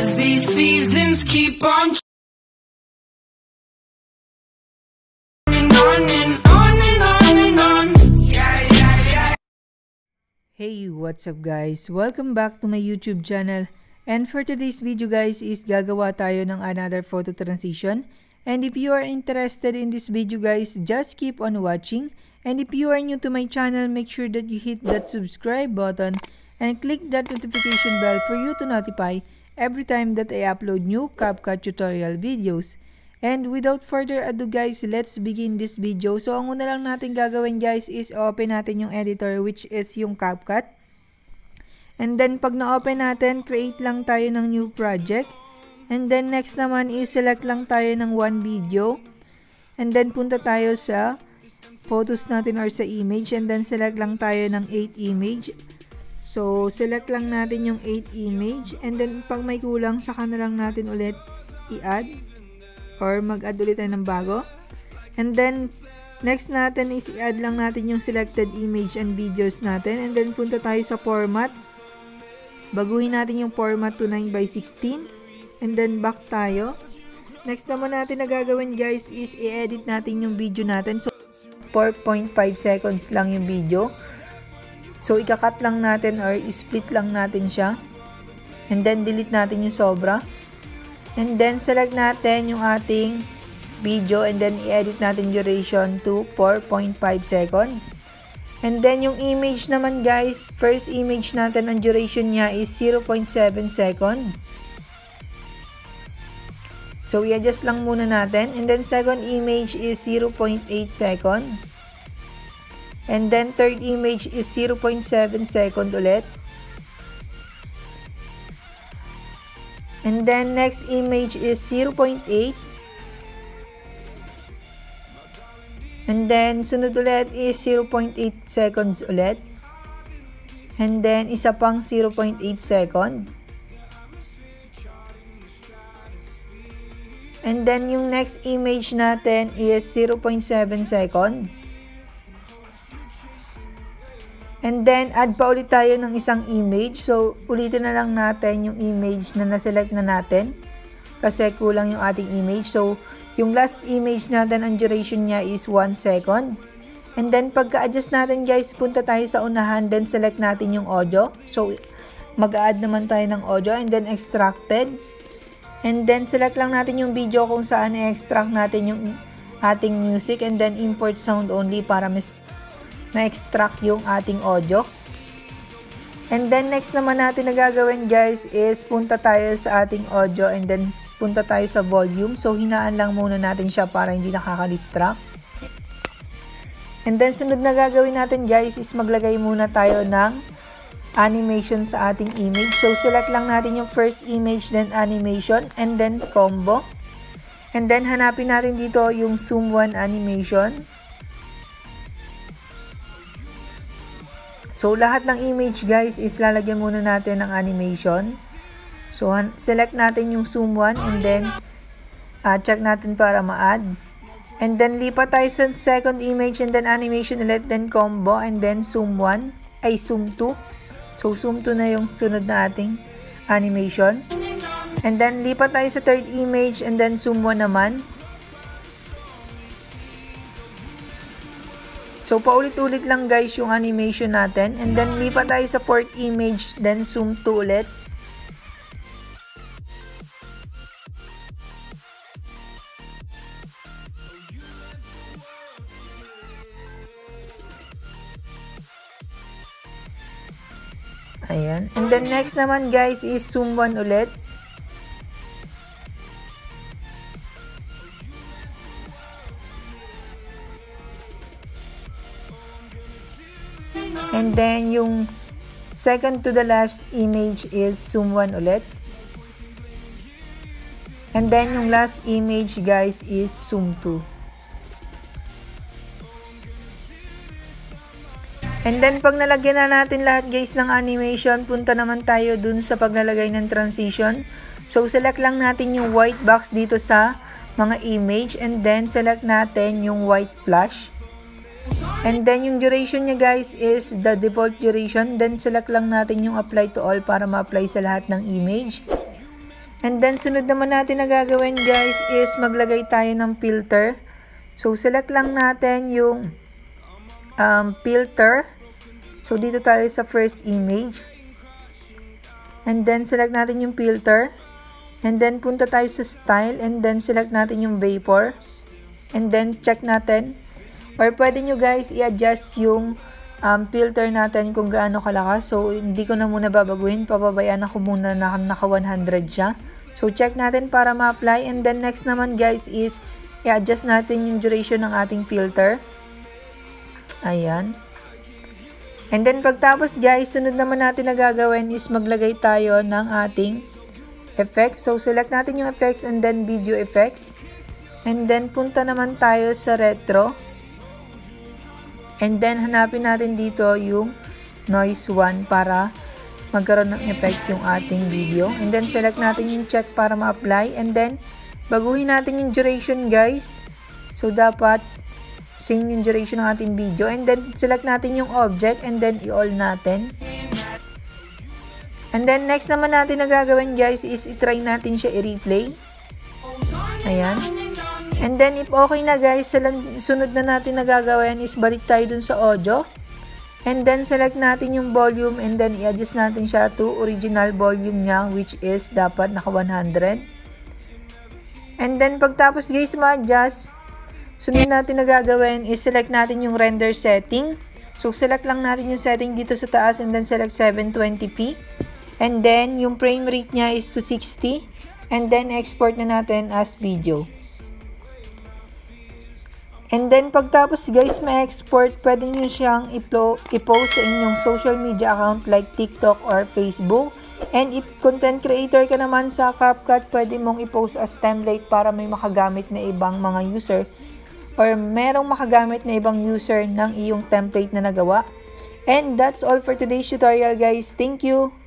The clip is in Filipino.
As these seasons keep on and on and on and on and on. Yeah, yeah, yeah. Hey, what's up guys? Welcome back to my YouTube channel. And for today's video guys is gagawa tayo ng another photo transition. And if you are interested in this video guys, just keep on watching. And if you are new to my channel, make sure that you hit that subscribe button and click that notification bell for you to notify every time that I upload new CapCut tutorial videos. And without further ado guys, let's begin this video. So ang una lang natin gagawin guys is open natin yung editor which is yung CapCut. And then pag na-open natin, create lang tayo ng new project. And then next naman is select lang tayo ng one video. And then punta tayo sa photos natin or sa image. And then select lang tayo ng 8 image. So, select lang natin yung 8 image. And then, pag may kulang, saka na lang natin ulit i-add. Or mag-add ulit tayo ng bago. And then, next natin is i-add lang natin yung selected image and videos natin. And then, punta tayo sa format. Baguhin natin yung format to 9 by 16. And then, back tayo. Next naman natin na gagawin guys is i-edit natin yung video natin. So, 4.5 seconds lang yung video. So, ikakat lang natin or split lang natin siya. And then, delete natin yung sobra. And then, select natin yung ating video and then i-edit natin duration to 4.5 second. And then, yung image naman guys, first image natin, ang duration niya is 0.7 second. So, i-adjust lang muna natin. And then, second image is 0.8 second. And then, third image is 0.7 second ulit. And then, next image is 0.8. And then, sunod ulit is 0.8 seconds ulit. And then, isa pang 0.8 second. And then, yung next image natin is 0.7 second. And then, add pa ulit tayo ng isang image. So, ulitin na lang natin yung image na naselect na natin. Kasi kulang yung ating image. So, yung last image natin, ang duration niya is 1 second. And then, pagka-adjust natin guys, punta tayo sa unahan. Then, select natin yung audio. So, mag-add naman tayo ng audio. And then, extracted. And then, select lang natin yung video kung saan i-extract natin yung ating music. And then, import sound only para mas na-extract yung ating audio. And then next naman natin na gagawin guys is punta tayo sa ating audio and then punta tayo sa volume. So hinaan lang muna natin siya para hindi nakaka-distract. And then sunod na gagawin natin guys is maglagay muna tayo ng animation sa ating image. So select lang natin yung first image then animation and then combo. And then hanapin natin dito yung zoom 1 animation. So, lahat ng image guys is lalagyan muna natin ng animation. So, select natin yung zoom 1 and then uh, check natin para ma-add. And then, lipat tayo sa second image and then animation ulit, then combo and then zoom 1, ay zoom 2. So, zoom 2 na yung sunod na ating animation. And then, lipat tayo sa third image and then zoom 1 naman. So, paulit-ulit lang guys yung animation natin. And then, lipat tayo sa fourth image. Then, zoom to ulit. Ayan. And then, next naman guys is zoom 1 ulit. And then, yung second to the last image is zoom 1 ulit. And then, yung last image, guys, is zoom 2. And then, pag nalagyan na natin lahat, guys, ng animation, punta naman tayo dun sa paglalagay ng transition. So, select lang natin yung white box dito sa mga image. And then, select natin yung white flash. And then, yung duration niya guys is the default duration. Then, select lang natin yung apply to all para ma-apply sa lahat ng image. And then, sunod naman natin na gagawin guys is maglagay tayo ng filter. So, select lang natin yung um, filter. So, dito tayo sa first image. And then, select natin yung filter. And then, punta tayo sa style. And then, select natin yung vapor. And then, check natin. Or pwede nyo guys i-adjust yung um, filter natin kung gaano kalakas. So, hindi ko na muna babaguhin. Papabayaan ako muna na naka 100 siya. So, check natin para ma-apply. And then, next naman guys is i-adjust natin yung duration ng ating filter. Ayan. And then, pagtapos guys, sunod naman natin na gagawin is maglagay tayo ng ating effects. So, select natin yung effects and then video effects. And then, punta naman tayo sa retro. And then, hanapin natin dito yung noise 1 para magkaroon ng effects yung ating video. And then, select natin yung check para ma-apply. And then, baguhin natin yung duration guys. So, dapat same yung duration ng ating video. And then, select natin yung object and then i-all natin. And then, next naman natin na gagawin guys is i-try natin siya i-replay. Ayan. And then, if okay na guys, sunod na natin na gagawin is balik tayo dun sa audio. And then, select natin yung volume and then i-adjust natin siya to original volume niya which is dapat naka 100. And then, pagtapos guys ma-adjust, sunod natin na gagawin is select natin yung render setting. So, select lang natin yung setting dito sa taas and then select 720p. And then, yung frame rate niya is to 60. And then, export na natin as video. And then, pagtapos guys, ma-export, pwede nyo siyang i-post sa inyong social media account like TikTok or Facebook. And if content creator ka naman sa CapCut, pwede mong i-post as template para may makagamit na ibang mga user or merong makagamit na ibang user ng iyong template na nagawa. And that's all for today's tutorial guys. Thank you!